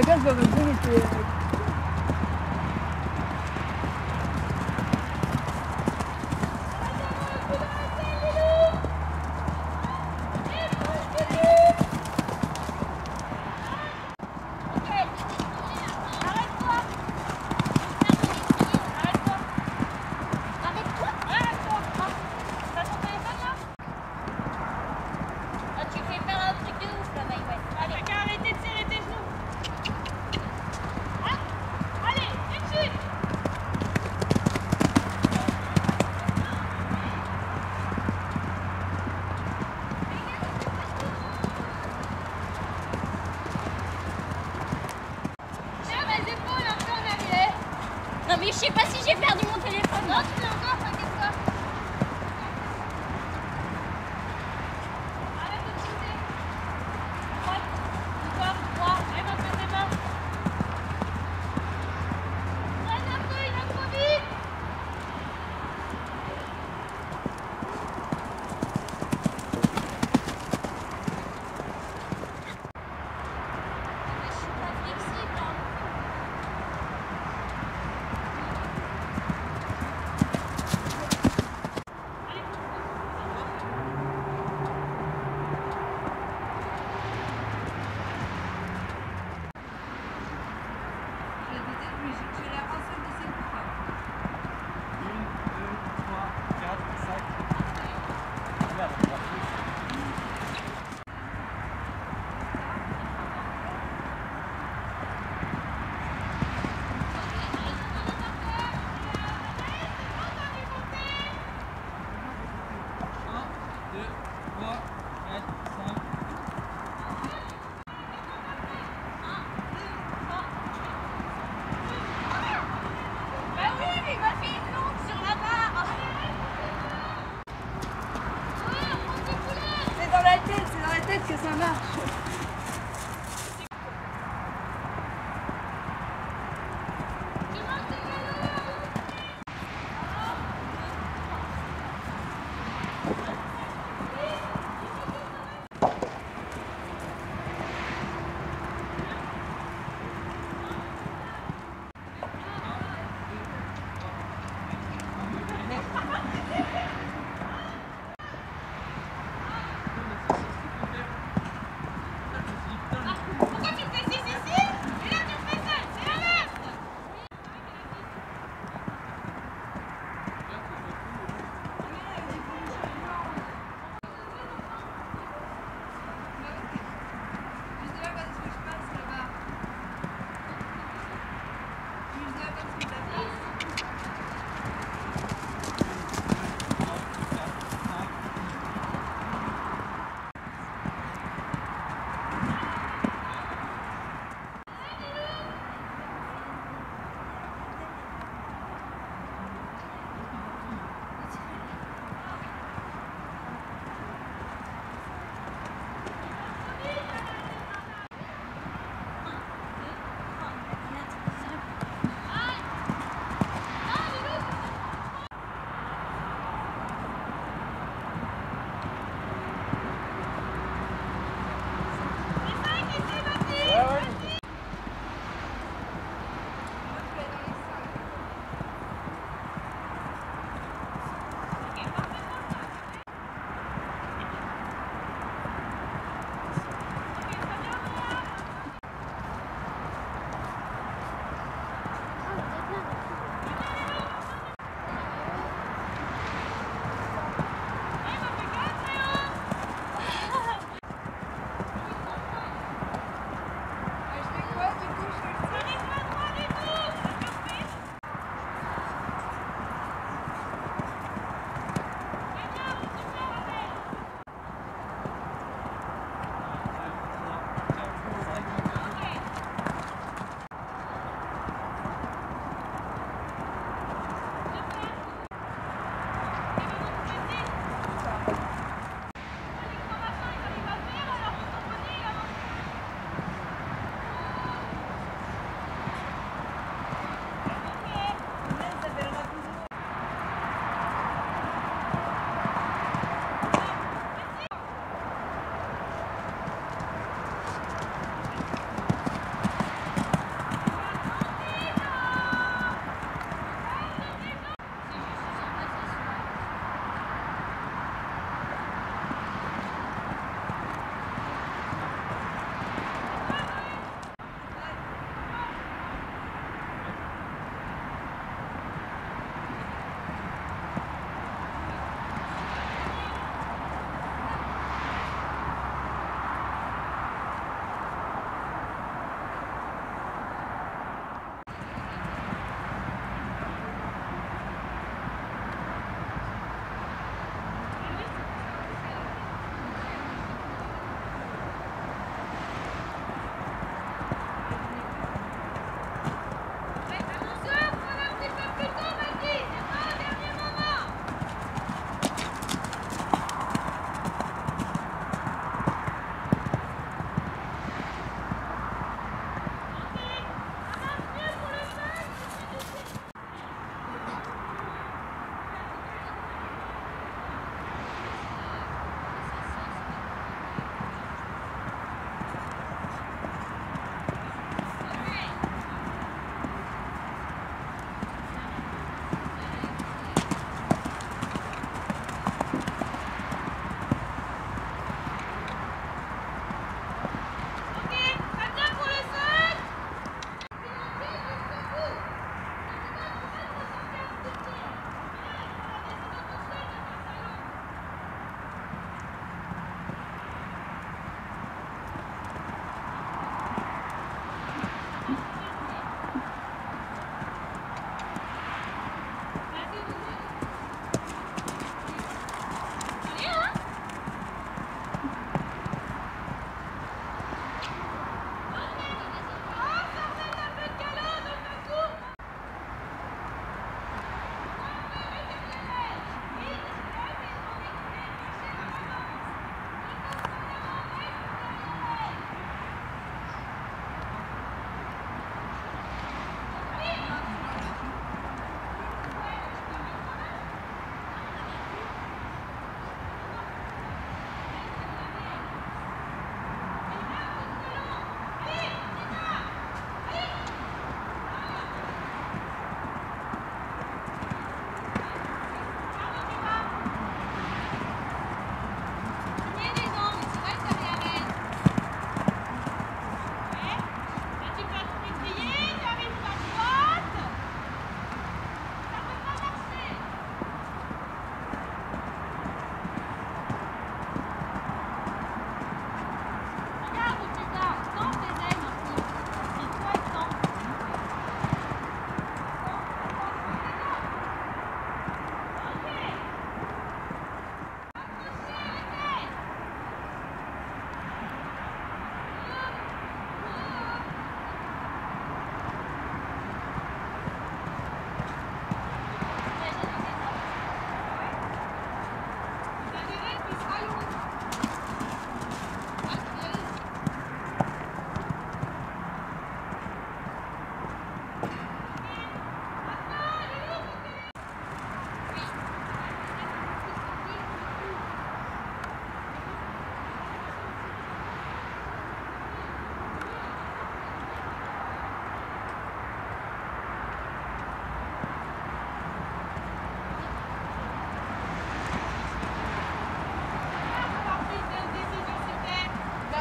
Legal, joga bonito. mais je sais pas si j'ai perdu mon téléphone.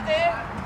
ter